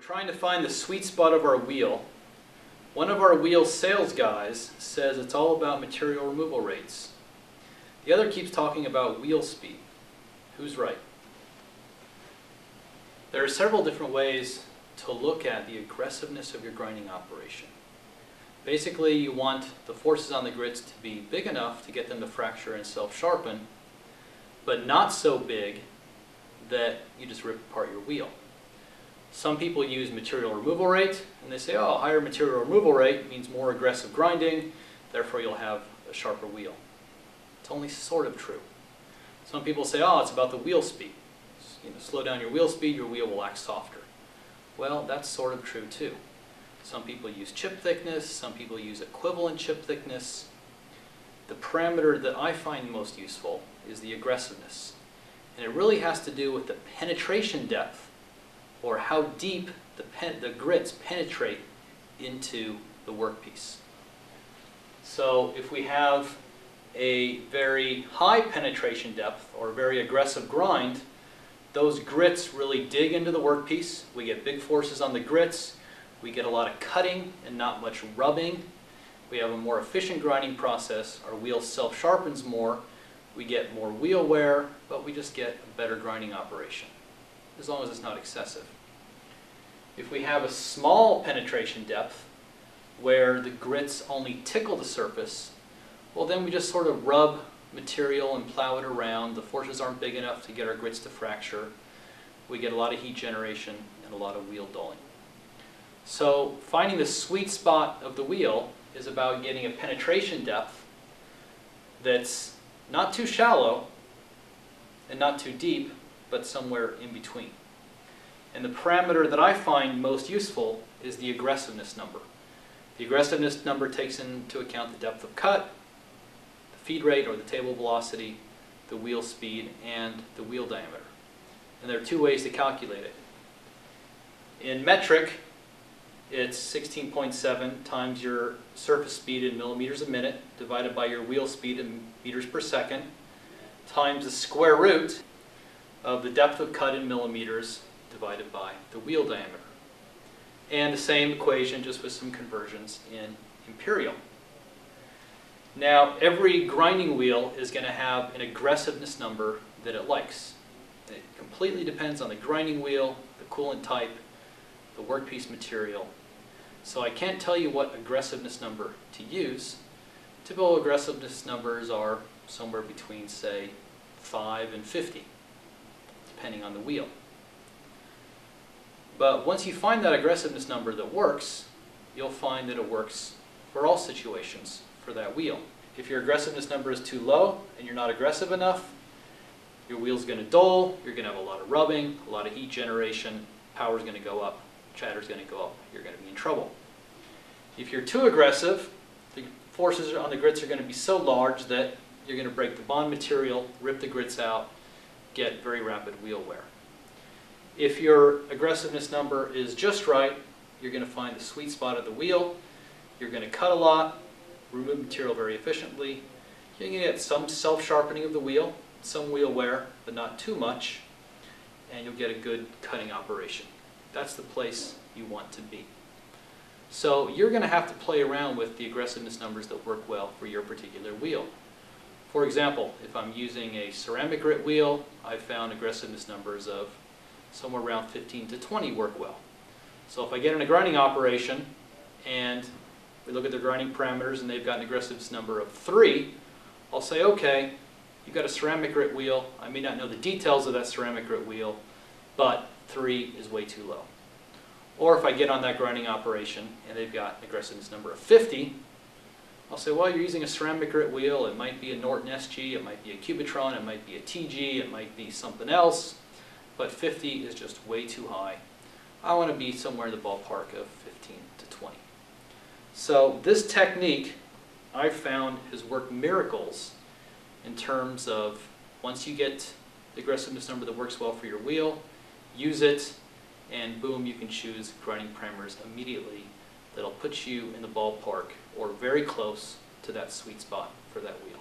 trying to find the sweet spot of our wheel. One of our wheel sales guys says it's all about material removal rates. The other keeps talking about wheel speed. Who's right? There are several different ways to look at the aggressiveness of your grinding operation. Basically, you want the forces on the grits to be big enough to get them to fracture and self-sharpen, but not so big that you just rip apart your wheel. Some people use material removal rate, and they say, oh, higher material removal rate means more aggressive grinding, therefore you'll have a sharper wheel. It's only sort of true. Some people say, oh, it's about the wheel speed. You know, slow down your wheel speed, your wheel will act softer. Well, that's sort of true too. Some people use chip thickness, some people use equivalent chip thickness. The parameter that I find most useful is the aggressiveness. And it really has to do with the penetration depth or how deep the, pen, the grits penetrate into the workpiece. So if we have a very high penetration depth or a very aggressive grind, those grits really dig into the workpiece. We get big forces on the grits. We get a lot of cutting and not much rubbing. We have a more efficient grinding process. Our wheel self-sharpens more. We get more wheel wear, but we just get a better grinding operation as long as it's not excessive. If we have a small penetration depth, where the grits only tickle the surface, well then we just sort of rub material and plow it around. The forces aren't big enough to get our grits to fracture. We get a lot of heat generation and a lot of wheel dulling. So finding the sweet spot of the wheel is about getting a penetration depth that's not too shallow and not too deep, but somewhere in between. And the parameter that I find most useful is the aggressiveness number. The aggressiveness number takes into account the depth of cut, the feed rate or the table velocity, the wheel speed, and the wheel diameter. And there are two ways to calculate it. In metric, it's 16.7 times your surface speed in millimeters a minute divided by your wheel speed in meters per second times the square root of the depth of cut in millimeters divided by the wheel diameter. And the same equation just with some conversions in imperial. Now every grinding wheel is going to have an aggressiveness number that it likes. It completely depends on the grinding wheel, the coolant type, the workpiece material. So I can't tell you what aggressiveness number to use. Typical aggressiveness numbers are somewhere between say 5 and 50 depending on the wheel. But once you find that aggressiveness number that works, you'll find that it works for all situations for that wheel. If your aggressiveness number is too low and you're not aggressive enough, your wheel's going to dull, you're going to have a lot of rubbing, a lot of heat generation, power's going to go up, chatter's going to go up, you're going to be in trouble. If you're too aggressive, the forces on the grits are going to be so large that you're going to break the bond material, rip the grits out, get very rapid wheel wear. If your aggressiveness number is just right, you're going to find the sweet spot of the wheel. You're going to cut a lot, remove material very efficiently. You're going to get some self-sharpening of the wheel, some wheel wear, but not too much, and you'll get a good cutting operation. That's the place you want to be. So you're going to have to play around with the aggressiveness numbers that work well for your particular wheel. For example, if I'm using a ceramic grit wheel, I've found aggressiveness numbers of somewhere around 15 to 20 work well. So if I get in a grinding operation and we look at their grinding parameters and they've got an aggressiveness number of 3, I'll say, okay, you've got a ceramic grit wheel. I may not know the details of that ceramic grit wheel, but 3 is way too low. Or if I get on that grinding operation and they've got an aggressiveness number of 50, I'll say, well, you're using a ceramic grit wheel. It might be a Norton SG, it might be a Cubitron, it might be a TG, it might be something else but 50 is just way too high. I want to be somewhere in the ballpark of 15 to 20. So this technique I've found has worked miracles in terms of once you get the aggressiveness number that works well for your wheel, use it, and boom, you can choose grinding primers immediately that'll put you in the ballpark or very close to that sweet spot for that wheel.